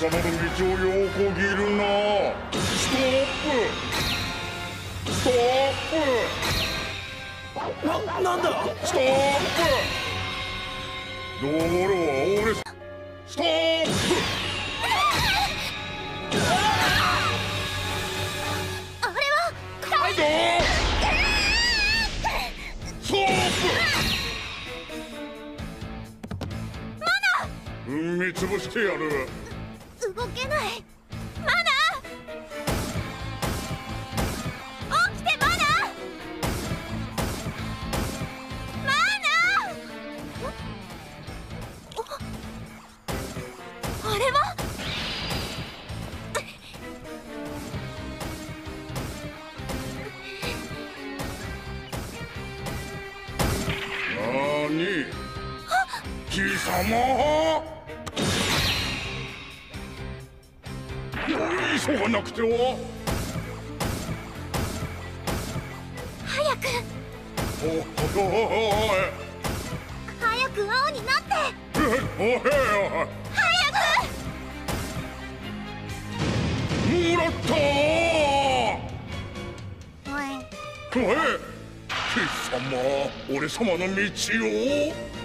様の道を横切るな。ストップ。ストップななんだストップ。道路は俺ストップ。あれはカイドストップ踏み潰してやる。動けないマナ起きてマ。ナマナおあれはなに貴様？急がなくては。早く。おお早く青になって。おいおい早もらったくおい。おい。貴様俺様の道を。おお